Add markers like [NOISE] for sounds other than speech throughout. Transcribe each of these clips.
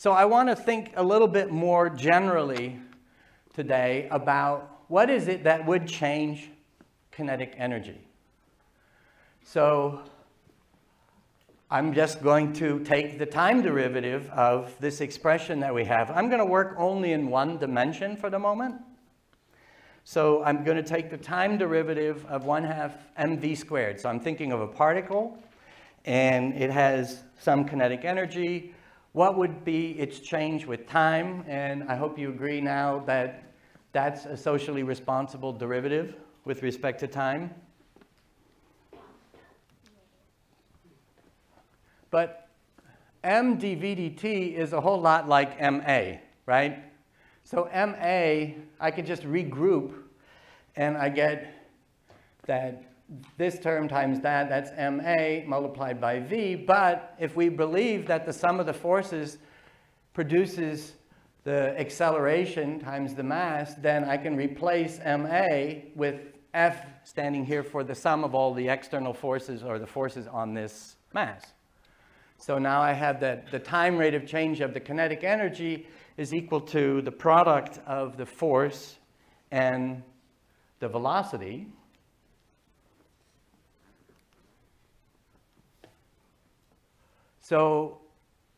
So I want to think a little bit more generally today about what is it that would change kinetic energy. So I'm just going to take the time derivative of this expression that we have. I'm going to work only in one dimension for the moment. So I'm going to take the time derivative of 1 half mv squared. So I'm thinking of a particle, and it has some kinetic energy. What would be its change with time? And I hope you agree now that that's a socially responsible derivative with respect to time. But m dv dt is a whole lot like ma, right? So ma, I can just regroup, and I get that this term times that, that's ma multiplied by v. But if we believe that the sum of the forces produces the acceleration times the mass, then I can replace ma with F standing here for the sum of all the external forces or the forces on this mass. So now I have that the time rate of change of the kinetic energy is equal to the product of the force and the velocity. So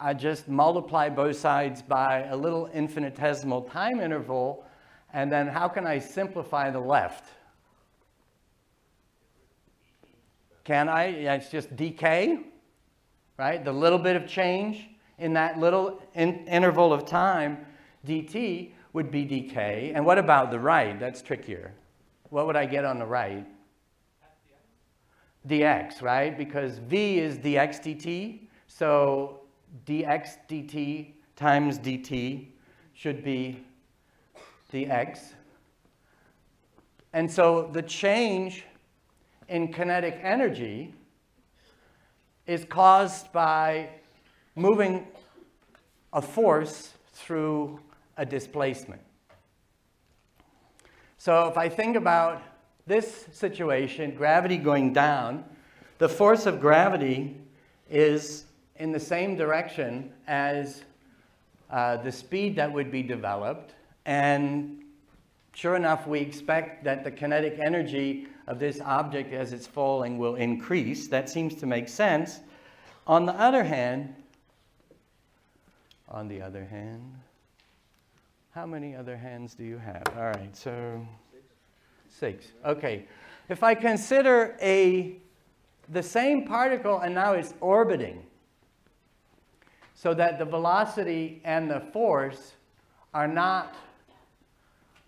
I just multiply both sides by a little infinitesimal time interval, and then how can I simplify the left? Can I? Yeah, it's just dk, right? The little bit of change in that little in interval of time, dt, would be dk. And what about the right? That's trickier. What would I get on the right? dx, right? Because v is dx dt, so dx dt times dt should be dx. And so the change in kinetic energy is caused by moving a force through a displacement. So if I think about this situation, gravity going down, the force of gravity is in the same direction as uh, the speed that would be developed. And sure enough, we expect that the kinetic energy of this object as it's falling will increase. That seems to make sense. On the other hand, on the other hand, how many other hands do you have? All right, so six. Okay. If I consider a the same particle and now it's orbiting, so that the velocity and the force are not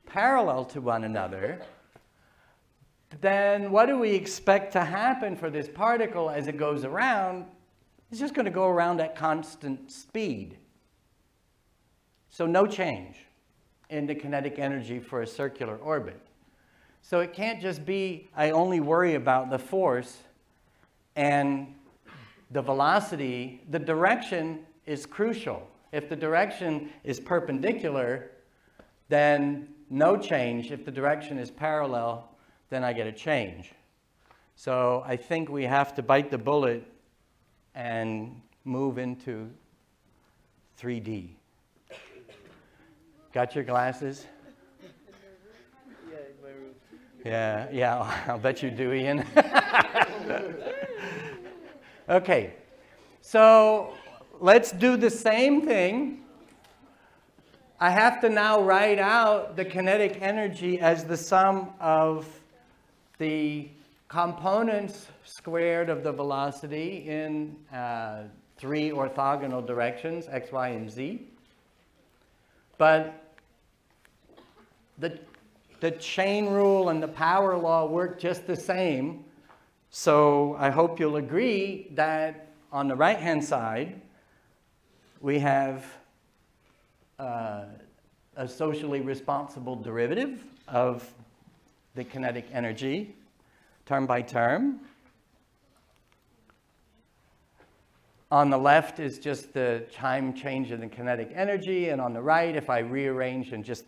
parallel to one another, then what do we expect to happen for this particle as it goes around? It's just going to go around at constant speed. So no change in the kinetic energy for a circular orbit. So it can't just be, I only worry about the force and the velocity. The direction is crucial. If the direction is perpendicular, then no change. If the direction is parallel, then I get a change. So I think we have to bite the bullet and move into 3D. Got your glasses? Yeah, yeah, [LAUGHS] I'll bet you do, Ian. [LAUGHS] okay, so let's do the same thing. I have to now write out the kinetic energy as the sum of the components squared of the velocity in uh, three orthogonal directions, x, y, and z. But the, the chain rule and the power law work just the same. So I hope you'll agree that on the right-hand side, we have uh, a socially responsible derivative of the kinetic energy term by term. On the left is just the time change in the kinetic energy, and on the right, if I rearrange and just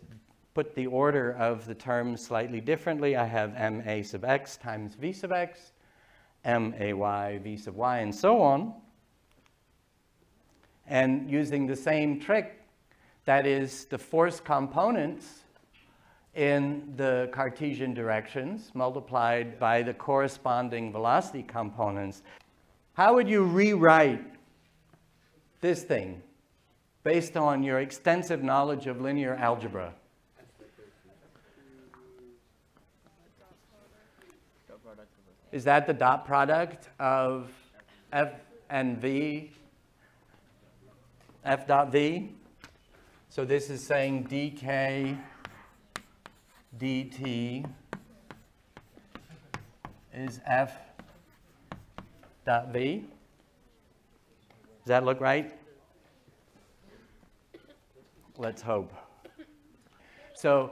put the order of the terms slightly differently, I have ma sub x times v sub x, may v sub y, and so on. And using the same trick, that is the force components in the Cartesian directions multiplied by the corresponding velocity components, how would you rewrite this thing based on your extensive knowledge of linear algebra? Is that the dot product of f and v, f dot v? So this is saying dk dt is f dot v. Does that look right? Let's hope. So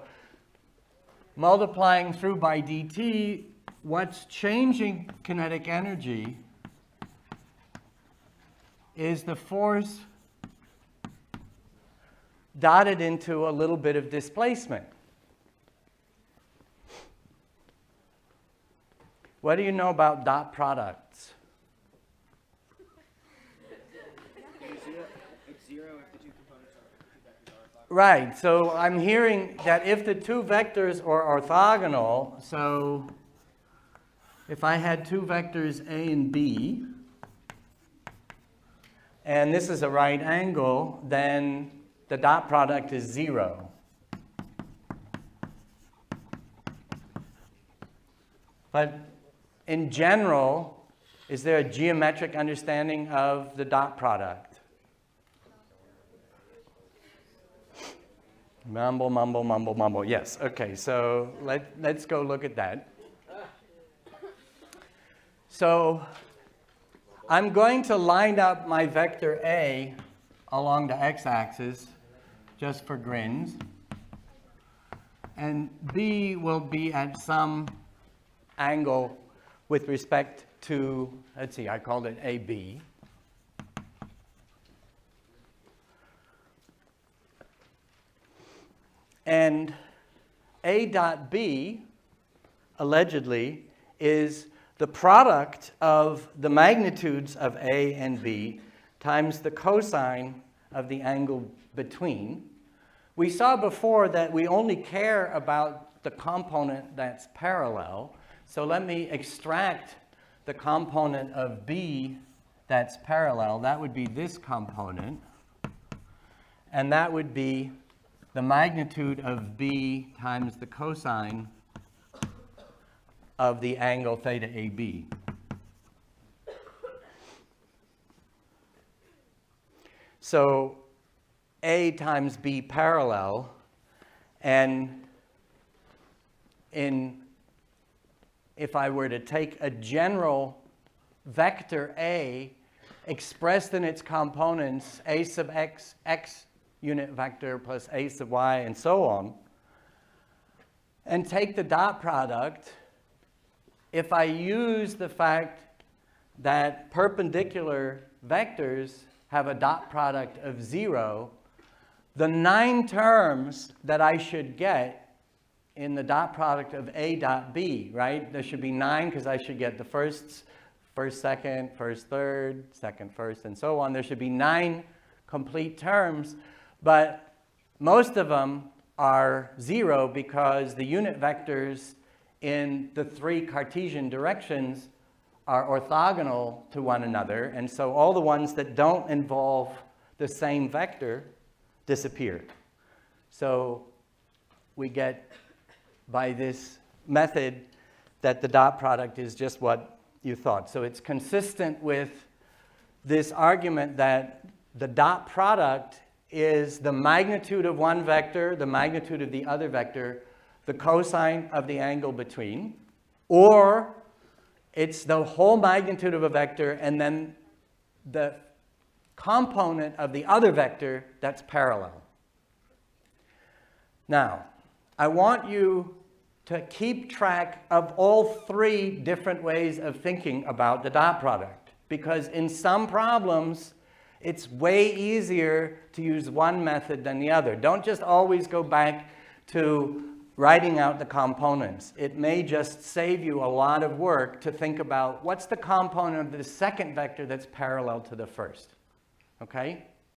multiplying through by dt, what's changing kinetic energy is the force dotted into a little bit of displacement. What do you know about dot products? Right, so I'm hearing that if the two vectors are orthogonal, so if I had two vectors A and B, and this is a right angle, then the dot product is zero. But in general, is there a geometric understanding of the dot product? Mumble, mumble, mumble, mumble. Yes, okay, so let, let's go look at that. So I'm going to line up my vector A along the x-axis just for grins. And B will be at some angle with respect to, let's see, I called it AB. And A dot B, allegedly, is the product of the magnitudes of A and B times the cosine of the angle between. We saw before that we only care about the component that's parallel, so let me extract the component of B that's parallel. That would be this component. And that would be the magnitude of B times the cosine of the angle theta AB. So A times B parallel, and in if I were to take a general vector A expressed in its components, a sub x, x unit vector plus a sub y, and so on, and take the dot product, if I use the fact that perpendicular vectors have a dot product of zero, the nine terms that I should get in the dot product of A dot B, right? There should be nine because I should get the first, first, second, first, third, second, first, and so on. There should be nine complete terms, but most of them are zero because the unit vectors in the three Cartesian directions are orthogonal to one another, and so all the ones that don't involve the same vector disappear. So we get by this method that the dot product is just what you thought. So it's consistent with this argument that the dot product is the magnitude of one vector, the magnitude of the other vector, the cosine of the angle between, or it's the whole magnitude of a vector and then the component of the other vector that's parallel. Now, I want you to keep track of all three different ways of thinking about the dot product. Because in some problems, it's way easier to use one method than the other. Don't just always go back to writing out the components. It may just save you a lot of work to think about what's the component of the second vector that's parallel to the first. Okay?